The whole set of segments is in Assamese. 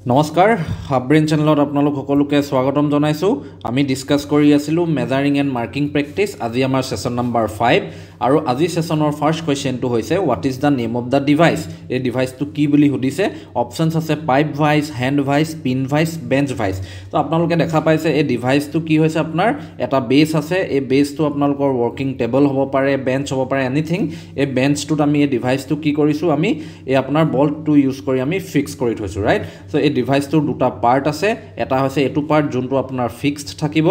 নমস্কাৰ হাবব্ৰেইন চেনেলত আপোনালোক সকলোকে স্বাগতম জনাইছোঁ। আমি ডিছকাছ কৰি আছিলোঁ মেজাৰিং এণ্ড মাৰ্কিং প্ৰেক্টিছ আজি আমাৰ ছেশ্যন নাম্বাৰ ফাইভ আৰু আজি ছেশ্যনৰ ফাৰ্ষ্ট কুৱেশ্যনটো হৈছে what is the name of the device এই ডিভাইচটো কি বুলি সুধিছে? অপশ্যনছ আছে pipe vice hand vice pin vice bench vice তো আপোনালোকে দেখা পাইছে এই ডিভাইচটো কি হৈছে আপোনাৰ? এটা বেছ আছে এই বেছটো আপোনালোকৰ ৱৰ্কিং টেবল হ'ব পাৰে বেঞ্চ হ'ব পাৰে এনিথিং এই বেঞ্চটোত আমি এই ডিভাইচটো কি কৰিছোঁ আমি এই আপোনাৰ বল্টটো ইউজ কৰি আমি ফিক্স কৰি থৈছোঁ ৰাইট চ' এই ডিভাইচটোৰ দুটা পাৰ্ট আছে। এটা হৈছে এইটো পাৰ্ট যোনটো আপোনাৰ ফিক্সড থাকিব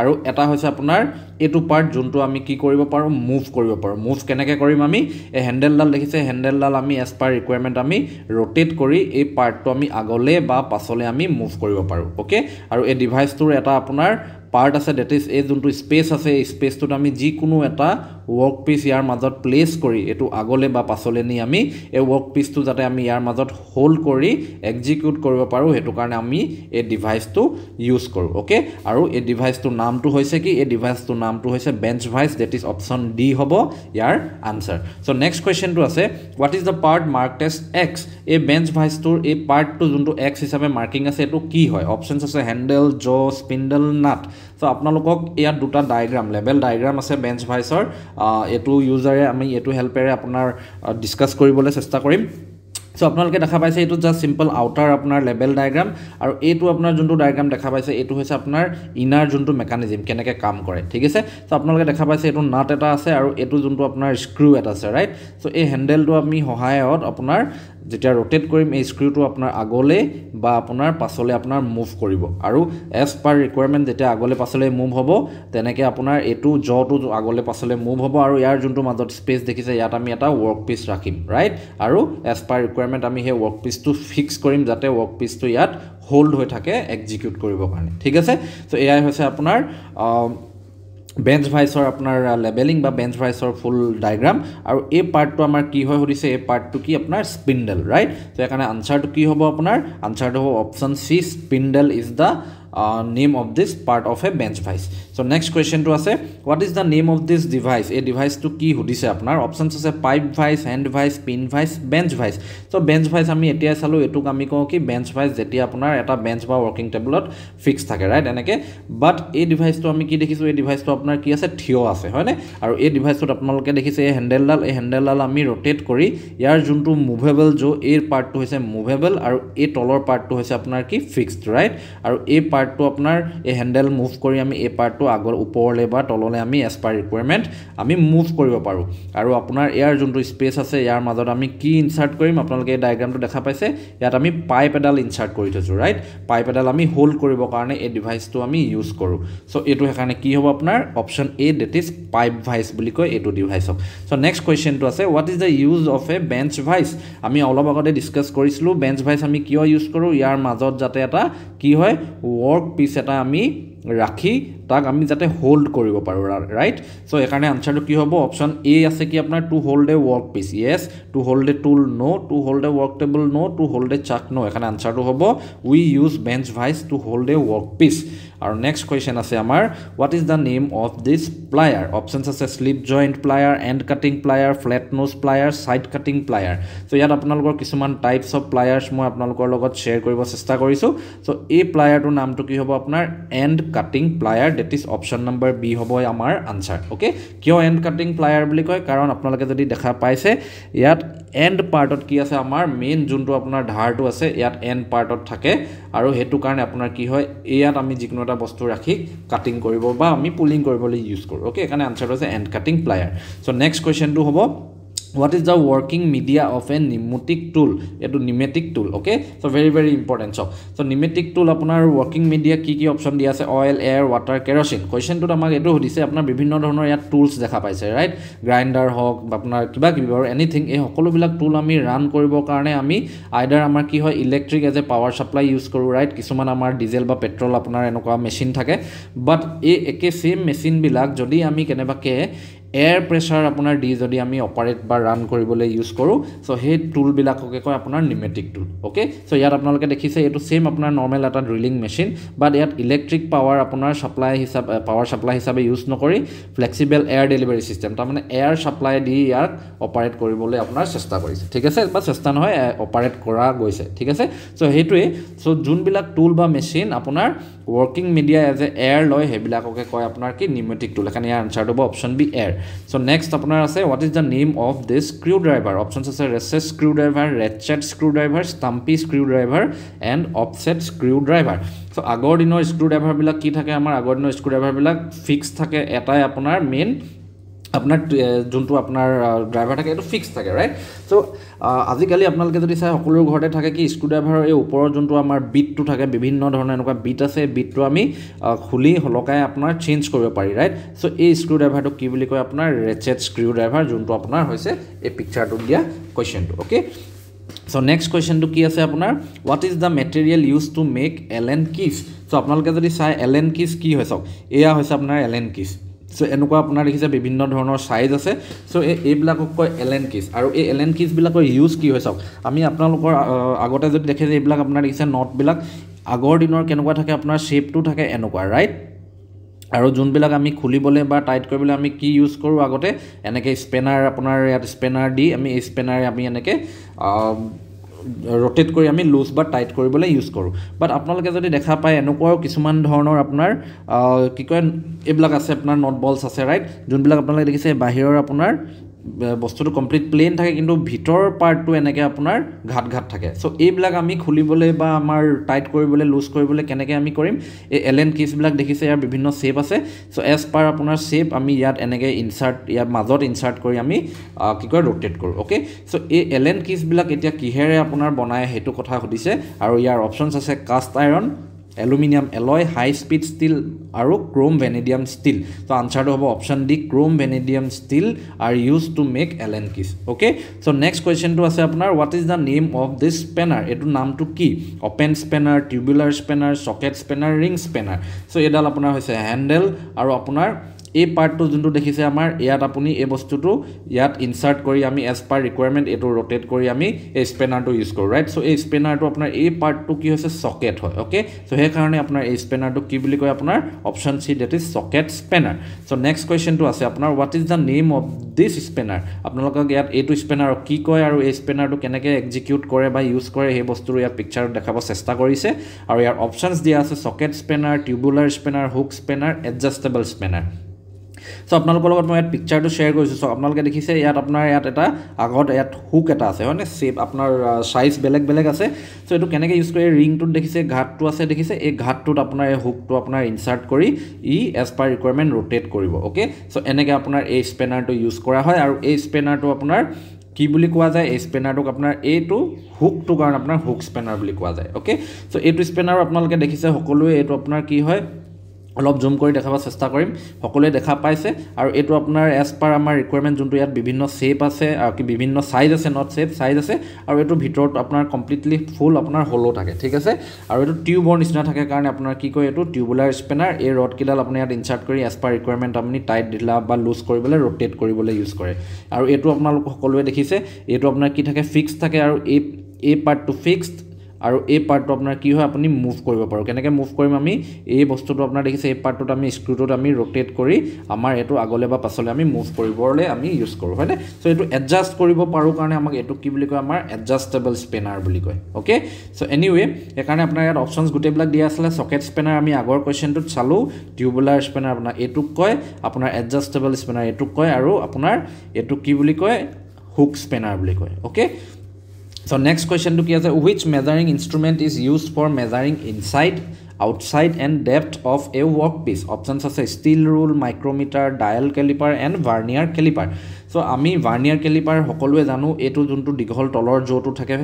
আৰু এটা হৈছে আপোনাৰ এইটো পাৰ্ট যোনটো আমি কি কৰিব পাৰোঁ মুভ কৰিব পাৰোঁ। মুভ কেনেকৈ কৰিম আমি? এই হেণ্ডেলডাল দেখিছে হেণ্ডেলডাল আমি এজ পাৰ ৰিকুৱাৰমেণ্ট আমি ৰ'টেট কৰি এই পাৰ্টটো আমি আগলৈ বা পাছলৈ আমি মুভ কৰিব পাৰোঁ অ'কে আৰু এই ডিভাইচটোৰ এটা আপোনাৰ পাৰ্ট আছে ডেট ইজ এই যোনটো স্পেচ আছে এই স্পেচটোত আমি যিকোনো এটা ৱৰ্ক পিচ ইয়াৰ মাজত প্লেচ কৰি এইটো আগলৈ বা পাছলৈ নি আমি এই ৱৰ্ক পিচটো যাতে আমি ইয়াৰ মাজত হোল্ড কৰি এক্সিকিউট কৰিব পাৰোঁ সেইটো কাৰণে আমি এই ডিভাইচটো ইউজ কৰোঁ অ'কে আৰু এই ডিভাইচটোৰ নামটো হৈছে কি? এই ডিভাইচটোৰ নামটো হৈছে bench vice that is option D হ'ব ইয়াৰ আনচাৰ চ' নেক্সট কুৱেশ্যনটো আছে what is the part mark test X এই বেঞ্চ ভাইচটোৰ এই পাৰ্টটো যোনটো এক্স হিচাপে মাৰ্কিং আছে এইটো কি হয়? অপশ্যনছ আছে হেণ্ডেল জ স্পিণ্ডেল নাট চ' আপোনালোকক ইয়াত দুটা ডায়েগ্ৰাম লেভেল ডায়েগ্ৰাম আছে বেঞ্চ ভাইচৰ এইটো ইউজাৰে আমি এইটো হেল্পেৰে আপোনাৰ ডিছকাছ কৰিবলৈ চেষ্টা কৰিম। চ' আপোনালোকে দেখা পাইছে এইটো জাষ্ট চিম্পল আউটাৰ আপোনাৰ লেভেল ডায়েগ্ৰাম আৰু এইটো আপোনাৰ যোনটো ডায়েগ্ৰাম দেখা পাইছে এইটো হৈছে আপোনাৰ ইনাৰ যোনটো মেকানিজিম কেনেকৈ কাম কৰে ঠিক আছে? চ' আপোনালোকে দেখা পাইছে এইটো নাট এটা আছে আৰু এইটো যোনটো আপোনাৰ স্ক্ৰু এটা আছে ৰাইট চ' এই হেণ্ডেলটো আমি সহায়ত আপোনাৰ যেতিয়া ৰ'টেট কৰিম এই স্ক্ৰুটো আপোনাৰ আগলৈ বা আপোনাৰ পাছলৈ আপোনাৰ মুভ কৰিব। আৰু এজ পাৰ ৰিকুৱাৰমেণ্ট যেতিয়া আগলৈ পাছলৈ মুভ হ'ব তেনেকৈ আপোনাৰ এইটো জটো আগলৈ পাছলৈ মুভ হ'ব আৰু ইয়াৰ যোনটো মাজত স্পেচ দেখিছে ইয়াত আমি এটা ৱৰ্ক পিচ ৰাখিম ৰাইট আৰু এজ পাৰ ৰিকুৱাৰমেণ্ট আমি সেই ৱৰ্ক পিচটো ফিক্স কৰিম যাতে ৱৰ্ক পিচটো ইয়াত হোল্ড হৈ থাকে এক্সিকিউট কৰিবৰ কাৰণে। ঠিক আছে? চ' এয়াই হৈছে আপোনাৰ বেঞ্চ ভাইচৰ আপোনাৰ লেবেলিং বা বেঞ্চ ভাইচৰ ফুল ডায়েগ্ৰাম আৰু এই পাৰ্টটো আমাৰ কি হয় সুধিছে এই পাৰ্টটো কি আপোনাৰ স্পিণ্ডেল ৰাইট ত' সেইকাৰণে আনচাৰটো কি হ'ব আপোনাৰ? আনচাৰটো হ'ব option C spindle is the name of this part of a bench vice so' next কুৱেশ্যনটো আছে what is the name of this device এই ডিভাইচটো কি সুধিছে আপোনাৰ অপশ্যনছ আছে pipe vice hand vice pin vice bench vice so' bench vice আমি এতিয়াই চালোঁ এইটোক আমি কওঁ কি বেঞ্চ ভাইচ যেতিয়া আপোনাৰ এটা বেঞ্চ বা ৱৰ্কিং টেবুলত ফিক্স থাকে ৰাইট এনেকৈ বাট এই ডিভাইচটো আমি কি দেখিছোঁ এই ডিভাইচটো আপোনাৰ কি আছে থিয় আছে হয়নে আৰু এই ডিভাইচটোত আপোনালোকে দেখিছে এই হেণ্ডেলডাল এই হেণ্ডেলডাল আমি ৰ'টেট কৰি ইয়াৰ যোনটো মুভেবল জ' এই পাৰ্টটো হৈছে মুভেবল আৰু এই তলৰ পাৰ্টটো হৈছে আপোনাৰ কি ফিক্সড ৰাইট আৰু এই পাৰ্টটো আপোনাৰ এই হেণ্ডেল মুভ কৰি আমি এই পাৰ্টটো আগৰ ওপৰলৈ বা তললৈ আমি এজ পাৰ ৰিকুৱাৰমেণ্ট আমি মুভ কৰিব পাৰোঁ। আৰু আপোনাৰ ইয়াৰ যোনটো স্পেচ আছে ইয়াৰ মাজত আমি কি ইনচাৰ্ট কৰিম আপোনালোকে এই ডায়েগ্ৰামটো দেখা পাইছে। ইয়াত আমি পাইপ এডাল ইনচাৰ্ট কৰি থৈছোঁ ৰাইট পাইপ এডাল আমি হোল্ড কৰিবৰ কাৰণে এই ডিভাইচটো আমি ইউজ কৰোঁ। চ' এইটো সেইকাৰণে কি হ'ব আপোনাৰ? Option A that is pipe vice বুলি কয় এইটো ডিভাইচক চ' নেক্সট কুৱেশ্যনটো আছে what is the use of a bench vice আমি অলপ আগতে ডিছকাছ কৰিছিলোঁ বেঞ্চ ভাইচ আমি কিয় ইউজ কৰোঁ? ইয়াৰ মাজত যাতে এটা কি হয় ৱৰ্ক পিচ এটা আমি ৰাখি তাক আমি যাতে হোল্ড কৰিব পাৰোঁ ৰাইট চ' সেইকাৰণে আনচাৰটো কি হ'ব? অপশ্যন এ আছে কি আপোনাৰ? To hold a work piece yes to hold a tool no' to hold a work table no' to hold a chuck no' সেইকাৰণে আনচাৰটো হ'ব we use bench vice to hold a work piece আৰু নেক্সট কুৱেশ্যন আছে আমাৰ what is the name of this plier options আছে slip joint plier end cutting plier flat nose plier side cutting plier so' ইয়াত আপোনালোকৰ কিছুমান টাইপছ অফ প্লায়াৰ্ছ মই আপোনালোকৰ লগত শ্বেয়াৰ কৰিব চেষ্টা কৰিছোঁ। চ' এই প্লায়াৰটোৰ নামটো কি হ'ব আপোনাৰ? End cutting plier that is option number B হ'ব আমাৰ আনচাৰ অ'কে কিয় এণ্ড কাটিং প্লায়াৰ বুলি কয়? কাৰণ আপোনালোকে যদি দেখা পাইছে ইয়াত এণ্ড পাৰ্টত কি আছে আমাৰ মেইন যোনটো আপোনাৰ ধাৰটো আছে ইয়াত এণ্ড পাৰ্টত থাকে। আৰু সেইটো কাৰণে আপোনাৰ কি হয় ইয়াত আমি যিকোনো এটা বস্তু ৰাখি কাটিং কৰিব বা আমি পুলিং কৰিবলৈ ইউজ কৰোঁ অ'কে সেইকাৰণে আনচাৰটো হৈছে end cutting plier so' next কুৱেশ্যনটো হ'ব what is the working media of a pneumatic tool এইটো pneumatic tool okay so' very very important চক চ' নিমেটিক টুল আপোনাৰ ৱৰ্কিং মিডিয়া কি কি অপশ্যন দিয়া আছে অইল এয়াৰ ৱাটাৰ কেৰচিন কুৱেশ্যনটোত আমাক এইটো সুধিছে আপোনাৰ বিভিন্ন ধৰণৰ ইয়াত টুলছ দেখা পাইছে ৰাইট গ্ৰাইণ্ডাৰ হওক বা আপোনাৰ কিবা কিবি বাৰু এনিথিং এই সকলোবিলাক টুল আমি ৰান কৰিবৰ কাৰণে আমি আইডাৰ আমাৰ কি হয় electric as a power supply use কৰোঁ ৰাইট কিছুমান আমাৰ ডিজেল বা পেট্ৰল আপোনাৰ এনেকুৱা মেচিন থাকে বাট এই একে ছেইম মেচিনবিলাক যদি আমি কেনেবাকৈ এয়াৰ প্ৰেছাৰ আপোনাৰ দি যদি আমি অপাৰেট বা ৰান কৰিবলৈ ইউজ কৰোঁ চ' সেই টুলবিলাককে কয় আপোনাৰ নিমেটিক টুল অ'কে চ' ইয়াত আপোনালোকে দেখিছে এইটো ছেইম আপোনাৰ নৰ্মেল এটা ড্ৰিলিং মেচিন বাট ইয়াত ইলেক্ট্ৰিক পাৱাৰ আপোনাৰ ছাপ্লাই হিচাপে পাৱাৰ ছাপ্লাই হিচাপে ইউজ নকৰি ফ্লেক্সিবল এয়াৰ ডেলিভাৰী ছিষ্টেম তাৰমানে এয়াৰ ছাপ্লাই দি ইয়াক অপাৰেট কৰিবলৈ আপোনাৰ চেষ্টা কৰিছে ঠিক আছে? বা চেষ্টা নহয় অপাৰেট কৰা গৈছে ঠিক আছে? চ' সেইটোৱে চ' যোনবিলাক টুল বা মেচিন আপোনাৰ working media as a air লয় সেইবিলাককে কয় আপোনাৰ কি? নিমেটিক টুল সেইকাৰণে ইয়াৰ আনচাৰটো হ'ব option B air so' next আপোনাৰ আছে what is the name of this screwdriver options আছে recessed screwdriver ratchet screwdriver stubby screwdriver and offset screwdriver so' আগৰ দিনৰ স্ক্ৰু ড্ৰাইভাৰবিলাক কি থাকে? আমাৰ আগৰ দিনৰ স্ক্ৰু ড্ৰাইভাৰবিলাক ফিক্স থাকে এটাই আপোনাৰ মেইন আপোনাৰ যোনটো আপোনাৰ ড্ৰাইভাৰ থাকে এইটো ফিক্স থাকে ৰাইট চ' আজিকালি আপোনালোকে যদি চাই সকলোৰে ঘৰতে থাকে কি স্ক্ৰু ড্ৰাইভাৰৰ এই ওপৰৰ যোনটো আমাৰ বিটটো থাকে বিভিন্ন ধৰণৰ এনেকুৱা বিট আছে এই বিটটো আমি খুলি সলকাই আপোনাৰ চেঞ্জ কৰিব পাৰি ৰাইট চ' এই স্ক্ৰু ড্ৰাইভাৰটোক কি বুলি কয় আপোনাৰ ৰেচেট স্ক্ৰু ড্ৰাইভাৰ যোনটো আপোনাৰ হৈছে এই পিকচাৰটোত দিয়া কুৱেশ্যনটো অ'কে চ' নেক্সট কুৱেশ্যনটো কি আছে আপোনাৰ? What is the material use to make Allen keys so' আপোনালোকে যদি চাই এল এন কিছ কি হয় চাওক এয়া হৈছে আপোনাৰ এল এন কিছ চ' এনেকুৱা আপোনাৰ দেখিছে বিভিন্ন ধৰণৰ চাইজ আছে। চ' এই এইবিলাকক কয় এলেন কিছ আৰু এই এলেন কিছবিলাকৰ ইউজ কি হয় চাওক? আমি আপোনালোকৰ আগতে যদি দেখে যে এইবিলাক আপোনাৰ দেখিছে নটবিলাক আগৰ দিনৰ কেনেকুৱা থাকে আপোনাৰ শ্বেপটো থাকে এনেকুৱা ৰাইট আৰু যোনবিলাক আমি খুলিবলৈ বা টাইট কৰিবলৈ আমি কি ইউজ কৰোঁ আগতে এনেকৈ স্পেনাৰ আপোনাৰ ইয়াত স্পেনাৰ দি আমি স্পেনাৰে আমি এনেকৈ ৰ'টেট কৰি আমি লুজ বা টাইট কৰিবলৈ ইউজ কৰোঁ। বাট আপোনালোকে যদি দেখা পায় এনেকুৱাও কিছুমান ধৰণৰ আপোনাৰ কি কয় এইবিলাক আছে আপোনাৰ নট বলছ আছে ৰাইট যোনবিলাক আপোনালোকে দেখিছে বাহিৰৰ আপোনাৰ বস্তুটো কমপ্লিট প্লেইন থাকে কিন্তু ভিতৰৰ পাৰ্টটো এনেকৈ আপোনাৰ ঘাট ঘাট থাকে। চ' এইবিলাক আমি খুলিবলৈ বা আমাৰ টাইট কৰিবলৈ লুজ কৰিবলৈ কেনেকৈ আমি কৰিম এই এল এন কিছবিলাক দেখিছে ইয়াৰ বিভিন্ন শ্বেপ আছে। চ' এজ পাৰ আপোনাৰ শ্বেপ আমি ইয়াত এনেকৈ ইনচাৰ্ট ইয়াত মাজত ইনচাৰ্ট কৰি আমি কি কয় ৰোটেট কৰোঁ অ'কে চ' এই এল এন কিছবিলাক এতিয়া কিহেৰে আপোনাৰ বনায় সেইটো কথা সুধিছে। আৰু ইয়াৰ অপশ্যনছ আছে cast iron aluminium alloy high speed steel আৰু ক্ৰোম ভেনেডিয়াম ষ্টিল ত' আনচাৰটো হ'ব option D chrome vanadium steel are use to make L keys okay so' next কুৱেশ্যনটো আছে আপোনাৰ what is the name of this spanner এইটো নামটো কি? Open spanner tubular spanner socket spanner ring spanner so' এইডাল আপোনাৰ হৈছে হেণ্ডেল আৰু আপোনাৰ এই পাৰ্টটো যোনটো দেখিছে আমাৰ ইয়াত আপুনি এই বস্তুটো ইয়াত ইনচাৰ্ট কৰি আমি এজ পাৰ ৰিকুৱাৰমেণ্ট এইটো ৰ'টেট কৰি আমি এই স্পেনাৰটো ইউজ কৰোঁ ৰাইট চ' এই স্পেনাৰটো আপোনাৰ এই পাৰ্টটো কি হৈছে? চকেট হয় অ'কে চ' সেইকাৰণে আপোনাৰ এই স্পেনাৰটোক কি বুলি কয় আপোনাৰ option C that is socket spanner so' next কুৱেশ্যনটো আছে আপোনাৰ what is the name of this spanner আপোনালোকক ইয়াত এইটো স্পেনাৰক কি কয় আৰু এই স্পেনাৰটো কেনেকৈ এক্সিকিউট কৰে বা ইউজ কৰে সেই বস্তুটো ইয়াত পিকচাৰত দেখাব চেষ্টা কৰিছে। আৰু ইয়াৰ অপশ্যনছ দিয়া আছে socket spanner tubular spanner hook spanner adjustable spanner so' আপোনালোকৰ লগত মই ইয়াত পিকচাৰটো শ্বেয়াৰ কৰিছোঁ। চ' আপোনালোকে দেখিছে ইয়াত আপোনাৰ ইয়াত এটা আগত ইয়াত হুক এটা আছে হয়নে? শ্বেপ আপোনাৰ চাইজ বেলেগ বেলেগ আছে। চ' এইটো কেনেকৈ ইউজ কৰি? ৰিংটোত দেখিছে ঘাটটো আছে দেখিছে। এই ঘাটটোত আপোনাৰ এই হুকটো আপোনাৰ ইনচাৰ্ট কৰি ই এজ পাৰ ৰিকুৱাৰমেণ্ট ৰোটেট কৰিব অ'কে চ' এনেকৈ আপোনাৰ এই স্পেনাৰটো ইউজ কৰা হয় আৰু এই স্পেনাৰটো আপোনাৰ কি বুলি কোৱা যায়? এই স্পেনাৰটোক আপোনাৰ এইটো হুকটোৰ কাৰণে আপোনাৰ হুক স্পেনাৰ বুলি কোৱা যায় অ'কে চ' এইটো স্পেনাৰ আপোনালোকে দেখিছে সকলোৱে এইটো আপোনাৰ কি হয়? অলপ জুম কৰি দেখাব চেষ্টা কৰিম। সকলোৱে দেখা পাইছে। আৰু এইটো আপোনাৰ এজ পাৰ আমাৰ ৰিকুৱাৰমেণ্ট যোনটো ইয়াত বিভিন্ন শ্বেপ আছে আৰু কি বিভিন্ন চাইজ আছে নট শ্বেপ চাইজ আছে। আৰু এইটোৰ ভিতৰত আপোনাৰ কমপ্লিটলি ফুল আপোনাৰ হ'লো থাকে ঠিক আছে? আৰু এইটো টিউবৰ নিচিনা থাকে কাৰণে আপোনাৰ কি কয় এইটো? টিউবুলাৰ স্পেনাৰ এই ৰডকেইডাল আপুনি ইয়াত ইনচাৰ্ট কৰি এজ পাৰ ৰিকুৱাৰমেণ্ট আপুনি টাইট দিলা বা লুজ কৰিবলৈ ৰ'টেট কৰিবলৈ ইউজ কৰে। আৰু এইটো আপোনালোক সকলোৱে দেখিছে। এইটো আপোনাৰ কি থাকে? ফিক্স থাকে। আৰু এই এই পাৰ্টটো ফিক্সড আৰু এই পাৰ্টটো আপোনাৰ কি হয় আপুনি মুভ কৰিব পাৰোঁ। কেনেকৈ মুভ কৰিম আমি? এই বস্তুটো আপোনাৰ দেখিছে এই পাৰ্টটোত আমি স্ক্ৰুটোত আমি ৰ'টেট কৰি আমাৰ এইটো আগলৈ বা পাছলৈ আমি মুভ কৰিবলৈ আমি ইউজ কৰোঁ হয়নে? চ' এইটো এডজাষ্ট কৰিব পাৰোঁ কাৰণে আমাক এইটো কি বুলি কয় আমাৰ এডজাষ্টেবল স্পেনাৰ বুলি কয় অ'কে চ' এনিৱে সেইকাৰণে আপোনাৰ ইয়াত অপশ্যনছ গোটেইবিলাক দিয়া আছিলে। চকেট স্পেনাৰ আমি আগৰ কুৱেশ্যনটোত চালোঁ। টিউবুলাৰ স্পেনাৰ আপোনাৰ এইটোক কয় আপোনাৰ এডজাষ্টেবল স্পেনাৰ এইটোক কয় আৰু আপোনাৰ এইটোক কি বুলি কয় হুক স্পেনাৰ বুলি কয় অ'কে চ' নেক্সট কুৱেশ্যনটো কি আছে which measuring instrument is use for measuring inside outside and depth of a workpiece options আছে steel rule micrometer dial caliper and vernier caliper so' আমি ভাৰ্নিয়াৰ কেলিপাৰ সকলোৱে জানো এইটো যোনটো দীঘল তলৰ জ'টো থাকে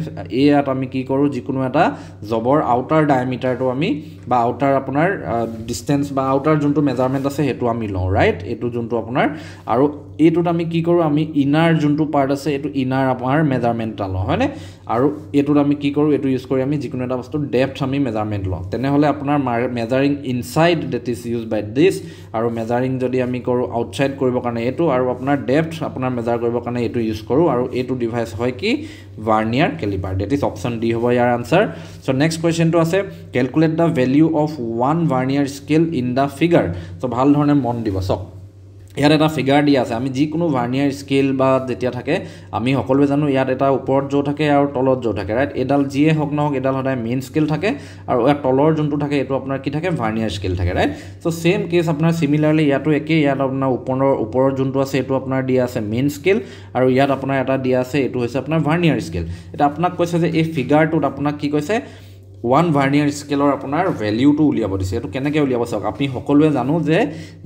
ইয়াত আমি কি কৰোঁ যিকোনো এটা জবৰ আউটাৰ ডায়মিটাৰটো আমি বা আউটাৰ আপোনাৰ ডিষ্টেঞ্চ বা আউটাৰ যোনটো মেজাৰমেণ্ট আছে সেইটো আমি লওঁ ৰাইট এইটো যোনটো আপোনাৰ আৰু এইটোত আমি কি কৰোঁ আমি ইনাৰ যোনটো পাৰ্ট আছে এইটো ইনাৰ আমাৰ মেজাৰমেণ্ট এটা লওঁ হয়নে? আৰু এইটোত আমি কি কৰোঁ এইটো ইউজ কৰি আমি যিকোনো এটা বস্তু ডেপ্থ আমি মেজাৰমেণ্ট লওঁ। তেনেহ'লে আপোনাৰ measuring inside that is use by this আৰু মেজাৰিং যদি আমি কৰোঁ আউটছাইড কৰিবৰ কাৰণে এইটো আৰু আপোনাৰ ডেপ্থ আপোনাৰ মেজাৰ কৰিবৰ কাৰণে এইটো ইউজ কৰোঁ আৰু এইটো ডিভাইচ হয় কি? Vernier caliper that is option D হ'ব ইয়াৰ আনচাৰ চ' নেক্সট কুৱেশ্যনটো আছে calculate the value of one vernier scale in the figure so' ভাল ধৰণে মন দিব চাওক। ইয়াত এটা ফিগাৰ দিয়া আছে। আমি যিকোনো ভাৰ্নিয়াৰ স্কেল বা যেতিয়া থাকে আমি সকলোৱে জানো ইয়াত এটা ওপৰত য'ত থাকে আৰু তলত য'ত থাকে ৰাইট এইডাল যিয়ে হওক নহওক এইডাল সদায় মেইন স্কেল থাকে আৰু ইয়াত তলৰ যোনটো থাকে এইটো আপোনাৰ কি থাকে? ভাৰ্নিয়াৰ স্কেল থাকে ৰাইট চ' ছেইম কেছ আপোনাৰ চিমিলাৰলি ইয়াতো একেই ইয়াত আপোনাৰ ওপৰৰ ওপৰৰ যোনটো আছে এইটো আপোনাৰ দিয়া আছে মেইন স্কেল আৰু ইয়াত আপোনাৰ এটা দিয়া আছে এইটো হৈছে আপোনাৰ ভাৰ্নিয়াৰ স্কেল এতিয়া আপোনাক কৈছে যে এই ফিগাৰটোত আপোনাক কি কৈছে? ওৱান ভাৰ্নিয়াৰ স্কেলৰ আপোনাৰ ভেলিউটো উলিয়াব দিছে। এইটো কেনেকৈ উলিয়াব চাওক? আমি সকলোৱে জানো যে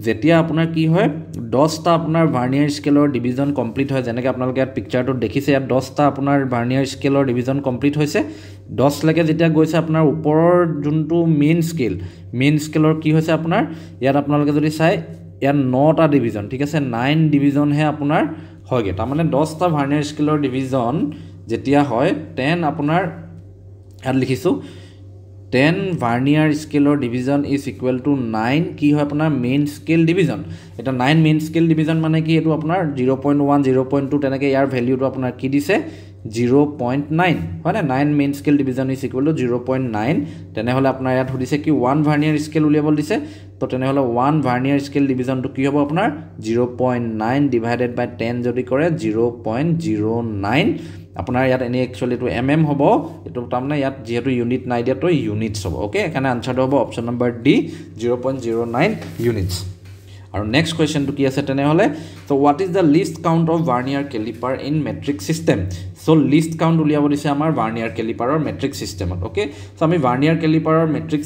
যেতিয়া আপোনাৰ কি হয় দহটা আপোনাৰ ভাৰ্নিয়াৰ স্কেলৰ ডিভিজন কমপ্লিট হয় যেনেকৈ আপোনালোকে ইয়াত পিকচাৰটোত দেখিছে ইয়াত দহটা আপোনাৰ ভাৰ্নিয়াৰ স্কেলৰ ডিভিজন কমপ্লিট হৈছে। দহলৈকে যেতিয়া গৈছে আপোনাৰ ওপৰৰ যোনটো মেইন স্কেল মেইন স্কেলৰ কি হৈছে আপোনাৰ? ইয়াত আপোনালোকে যদি চাই ইয়াত নটা ডিভিজন ঠিক আছে? নাইন ডিভিজনহে আপোনাৰ হয়গৈ। তাৰমানে দহটা ভাৰ্নিয়াৰ স্কেলৰ ডিভিজন যেতিয়া হয় টেন আপোনাৰ ইয়াত লিখিছোঁ ten vernier স্কেলৰ division is equal to nine কি হয় আপোনাৰ মেইন স্কেল ডিভিজন এতিয়া নাইন মেইন স্কেল ডিভিজন মানে কি? এইটো আপোনাৰ zero' point one zero' point two তেনেকৈ ইয়াৰ ভেলিউটো আপোনাৰ কি দিছে? জিৰ' পইণ্ট নাইন হয়নে? Nine main scale division is equal to zero' point nine তেনেহ'লে আপোনাৰ ইয়াত সুধিছে কি ওৱান ভাৰ্নিয়াৰ স্কেল উলিয়াবলৈ দিছে? তো তেনেহ'লে ওৱান ভাৰ্নিয়াৰ স্কেল ডিভিজনটো কি হ'ব আপোনাৰ? Zero' point nine divided by ten যদি কৰে জিৰ' পইণ্ট জিৰ' নাইন আপোনাৰ ইয়াত এনেই একচুৱেলি এইটো এম এম হ'ব এইটো তাৰমানে ইয়াত যিহেতু ইউনিট নাই দিয়াতো ইউনিটছ হ'ব অ'কে সেইকাৰণে আনচাৰটো হ'ব option number D zero' point zero' nine units আৰু নেক্সট কুৱেশ্যনটো কি আছে তেনেহ'লে? So' what is the least count of vernier caliper in metric system so' least count উলিয়াব দিছে আমাৰ ভাৰ্নিয়াৰ কেলিপাৰৰ মেট্ৰিক ছিষ্টেমত অ'কে চ' আমি ভাৰ্নিয়াৰ কেলিপাৰৰ মেট্ৰিক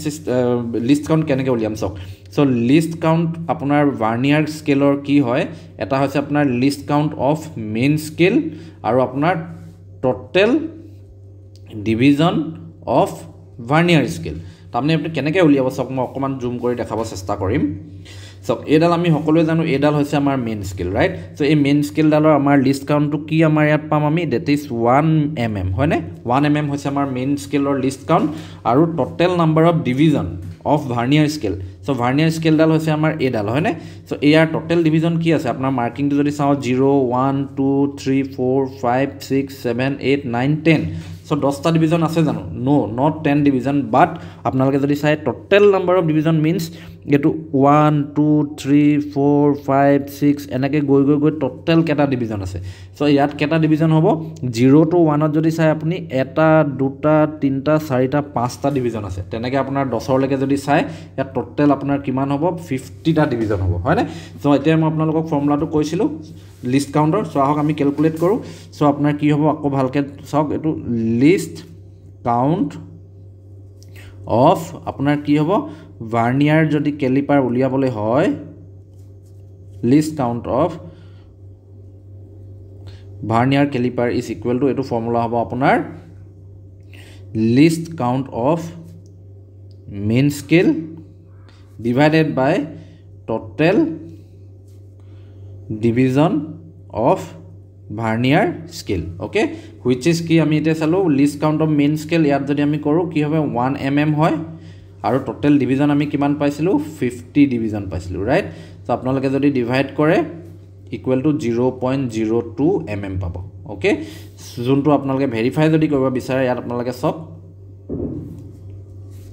লিষ্ট কাউণ্ট কেনেকৈ উলিয়াম চাওক? চ' লিষ্ট কাউণ্ট আপোনাৰ ভাৰ্নিয়াৰ স্কেলৰ কি হয়? এটা হৈছে আপোনাৰ least count of main scale আৰু আপোনাৰ total division of vernier scale আপুনি কেনেকৈ উলিয়াব চাওক মই অকণমান জুম কৰি দেখাব চেষ্টা কৰিম। চাওক এইডাল আমি সকলোৱে জানো এইডাল হৈছে আমাৰ মেইন স্কেল ৰাইট চ' এই মেইন স্কেলডালৰ আমাৰ লিষ্ট কাউণ্টটো কি আমাৰ ইয়াত পাম আমি? That is one M M হয়নে? ওৱান এম এম হৈছে আমাৰ মেইন স্কেলৰ লিষ্ট কাউণ্ট আৰু total number of division of vernier scale so' vernier স্কেলডাল হৈছে আমাৰ এইডাল হয়নে? চ' ইয়াৰ টোটেল ডিভিজন কি আছে? আপোনাৰ মাৰ্কিংটো যদি চাওঁ zero' one two three four five six seven eight nine ten so' দহটা ডিভিজন আছে জানো? No' not ten division but আপোনালোকে যদি চাই total number of division means এইটো one two three four five six এনেকৈ গৈ গৈ গৈ টোটেল কেইটা ডিভিজন আছে। চ' ইয়াত কেইটা ডিভিজন হ'ব? জিৰ' টু ওৱানত যদি চাই আপুনি এটা দুটা তিনিটা চাৰিটা পাঁচটা ডিভিজন আছে। তেনেকৈ আপোনাৰ দহৰলৈকে যদি চাই ইয়াত টোটেল আপোনাৰ কিমান হ'ব? ফিফটিটা ডিভিজন হ'ব হয়নে? চ' এতিয়া মই আপোনালোকক ফৰ্মুলাটো কৈছিলোঁ লিষ্ট কাউণ্টৰ চ' আহক আমি কেলকুলেট কৰোঁ। চ' আপোনাৰ কি হ'ব? আকৌ ভালকৈ চাওক এইটো লিষ্ট কাউণ্ট অফ আপোনাৰ কি হ'ব? ভাৰ্নিয়াৰ যদি কেলিপাৰ উলিয়াবলৈ হয় least count of vernier caliper is equal to এইটো ফৰ্মুলা হ'ব আপোনাৰ least count of main scale divided by total division of vernier scale okay which is কি আমি এতিয়া চালোঁ least count of main scale ইয়াত যদি আমি কৰোঁ কি হ'ব? ওৱান এম এম হয়। আৰু টোটেল ডিভিজন আমি কিমান পাইছিলোঁ? ফিফটি ডিভিজন পাইছিলোঁ ৰাইট চ' আপোনালোকে যদি ডিভাইড কৰে equal to zero' point zero' two M M পাব অ'কে যোনটো আপোনালোকে ভেৰিফাই যদি কৰিব বিচাৰে ইয়াত আপোনালোকে চাওক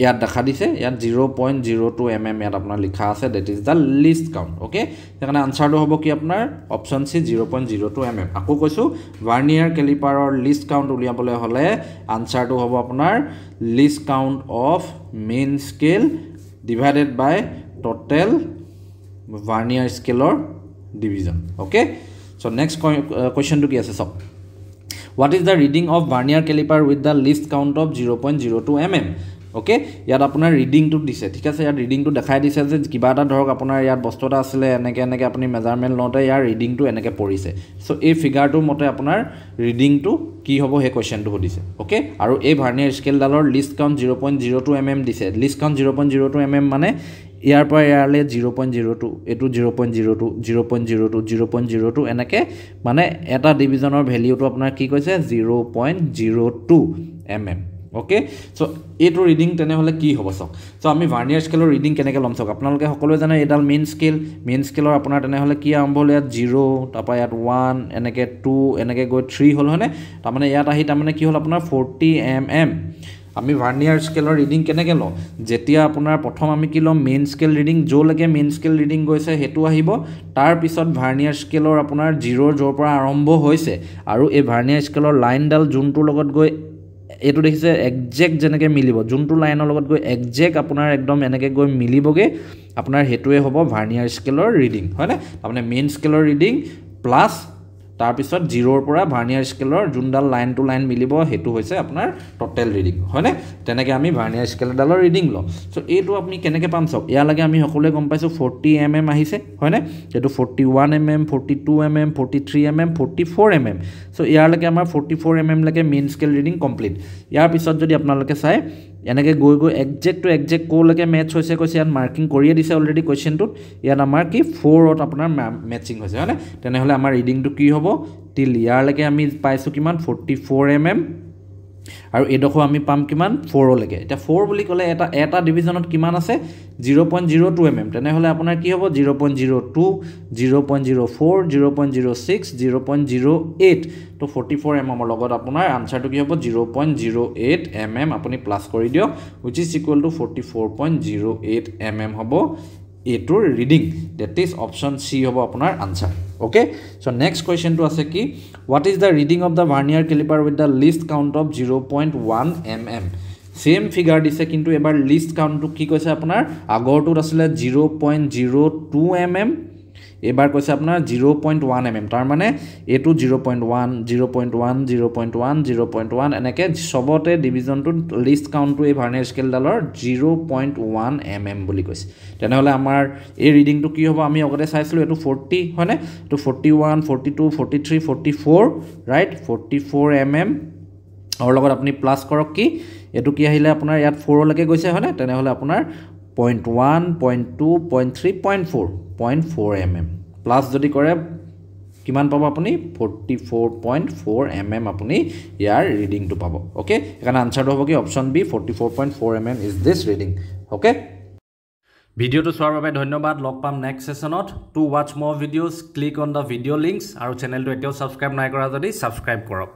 ইয়াত দেখা দিছে ইয়াত zero' point zero' two M M ইয়াত আপোনাৰ লিখা আছে that is the least count okay সেইকাৰণে আনচাৰটো হ'ব কি আপোনাৰ? Option C zero' point zero' two M M আকৌ কৈছোঁ ভাৰ্নিয়াৰ কেলিপাৰৰ লিষ্ট কাউণ্ট উলিয়াবলৈ হ'লে আনচাৰটো হ'ব আপোনাৰ least count of main scale divided by total vernier স্কেলৰ division okay so next কুৱেশ্যনটো কি আছে চাওক। What is the reading of vernier caliper with the least count of zero' point zero' two M M okay ইয়াত আপোনাৰ ৰিডিংটো দিছে ঠিক আছে? ইয়াত ৰিডিংটো দেখাই দিছে যে কিবা এটা ধৰক আপোনাৰ ইয়াত বস্তু এটা আছিলে এনেকৈ এনেকৈ আপুনি মেজাৰমেণ্ট লওঁতে ইয়াৰ ৰিডিংটো এনেকৈ পৰিছে। চ' এই ফিগাৰটোৰ মতে আপোনাৰ ৰিডিংটো কি হ'ব সেই কুৱেশ্যনটো সুধিছে অ'কে আৰু এই vernier স্কেলডালৰ least count zero' point zero' two M M দিছে। Least count zero' point zero' two M M মানে ইয়াৰ পৰা ইয়াৰলৈ জিৰ' পইণ্ট জিৰ' টু এইটো zero' point zero' two zero' point zero' two zero' point zero' two এনেকৈ মানে এটা ডিভিজনৰ ভেলিউটো আপোনাৰ কি কৈছে? Zero' point zero' two M M okay so' এইটো ৰিডিং তেনেহ'লে কি হ'ব চাওক? চ' আমি ভাৰ্নিয়াৰ স্কেলৰ ৰিডিং কেনেকৈ ল'ম চাওক? আপোনালোকে সকলোৱে জানে এইডাল মেইন স্কেল মেইন স্কেলৰ আপোনাৰ তেনেহ'লে কি আৰম্ভ হ'ল? ইয়াত জিৰ' তাৰপৰা ইয়াত ওৱান এনেকৈ টু এনেকৈ গৈ থ্ৰী হ'ল হয়নে? তাৰমানে ইয়াত আহি তাৰমানে কি হ'ল আপোনাৰ ফৰ্টি এম এম আমি ভাৰ্নিয়াৰ স্কেলৰ ৰিডিং কেনেকৈ লওঁ? যেতিয়া আপোনাৰ প্ৰথম আমি কি ল'ম? মেইন স্কেল ৰিডিং য'লৈকে মেইন স্কেল ৰিডিং গৈছে সেইটো আহিব। তাৰপিছত ভাৰ্নিয়াৰ স্কেলৰ আপোনাৰ জিৰ'ৰ য'ৰ পৰা আৰম্ভ হৈছে। আৰু এই ভাৰ্নিয়াৰ স্কেলৰ লাইনডাল যোনটোৰ লগত গৈ এইটো দেখিছে একজেক্ট যেনেকৈ মিলিব। যোনটো লাইনৰ লগত গৈ একজেক্ট আপোনাৰ একদম এনেকৈ গৈ মিলিবগৈ আপোনাৰ সেইটোৱে হ'ব ভাৰ্নিয়াৰ স্কেলৰ ৰিডিং হয়নে? তাৰমানে মেইন স্কেলৰ ৰিডিং প্লাছ তাৰপিছত জিৰ'ৰ পৰা ভাৰ্নিয়াৰ স্কেলৰ যোনডাল লাইন টু লাইন মিলিব সেইটো হৈছে আপোনাৰ ট'টেল ৰিডিং হয়নে? তেনেকৈ আমি ভাৰ্নিয়াৰ স্কেলডালৰ ৰিডিং লওঁ। চ' এইটো আপুনি কেনেকৈ পাম চাওক? ইয়ালৈকে আমি সকলোৱে গম পাইছোঁ ফৰ্টি এম এম আহিছে হয়নে? এইটো forty one M M forty two M M forty three M M forty four M M so' ইয়ালৈকে আমাৰ ফৰ্টি ফ'ৰ এম এমলৈকে মেইন স্কেল ৰিডিং কমপ্লিট ইয়াৰ পিছত যদি আপোনালোকে চায় এনেকৈ গৈ গৈ একজেক্ট টু একজেক্ট ক'লৈকে মেটচ হৈছে কৈছে ইয়াত মাৰ্কিং কৰিয়ে দিছে অলৰেডি কুৱেশ্যনটোত ইয়াত আমাৰ কি? ফ'ৰত আপোনাৰ মেটচিং হৈছে হয়নে তেনেহ'লে আমাৰ ৰিডিংটো কি হ'ব? টিল ইয়াৰলৈকে আমি পাইছোঁ কিমান? ফৰ্টি ফ'ৰ এম এম আৰু এইডোখৰ আমি পাম কিমান? ফ'ৰলৈকে এতিয়া ফ'ৰ বুলি ক'লে এটা এটা ডিভিজনত কিমান আছে? Zero' point zero' two M M তেনেহ'লে আপোনাৰ কি হ'ব? Zero' point zero' two zero' point zero' four zero' point zero' six zero' point zero' eight তো ফৰ্টি ফ'ৰ এম এমৰ লগত আপোনাৰ আনচাৰটো কি হ'ব? Zero' point zero' eight M M আপুনি প্লাছ কৰি দিয়ক which is equal to forty four point zero' eight M M হ'ব। এইটোৰ reading that is option C হ'ব আপোনাৰ আনচাৰ অ'কে চ' নেক্সট কুৱেশ্যনটো আছে কি what is the reading of the vernier caliper with the least count of zero' point one M M same figure দিছে কিন্তু এবাৰ লিষ্ট কাউণ্টটো কি কৈছে আপোনাৰ? আগৰটোত আছিলে zero' point zero' two M M এইবাৰ কৈছে আপোনাৰ zero' point one M M তাৰমানে এইটো zero' point one zero' point one zero' point one zero' point one এনেকৈ চবতে ডিভিজনটোত লিষ্ট কাউণ্টটো এই vernier স্কেলডালৰ zero' point one M M বুলি কৈছে। তেনেহ'লে আমাৰ এই ৰিডিংটো কি হ'ব? আমি আগতে চাইছিলোঁ এইটো ফৰ্টি হয়নে? এইটো forty one forty two forty three forty four right forty four M M আৰু লগত আপুনি প্লাছ কৰক কি? এইটো কি আহিলে আপোনাৰ ইয়াত ফ'ৰলৈকে গৈছে হয়নে? তেনেহ'লে আপোনাৰ point one point two point three point four point four M M plus যদি কৰে কিমান পাব আপুনি? Forty four point four M M আপুনি ইয়াৰ ৰিডিংটো পাব অ'কে সেইকাৰণে আনচাৰটো হ'ব কি? Option B forty four point four M M is this reading okay ভিডিঅ'টো চোৱাৰ বাবে ধন্যবাদ লগ পাম নেক্সট ছেশ্যনত টু ৱাচ মোৰ videos click on the video' links আৰু চেনেলটো এতিয়াও ছাবস্ক্ৰাইব নাই কৰা যদি ছাবস্ক্ৰাইব কৰক।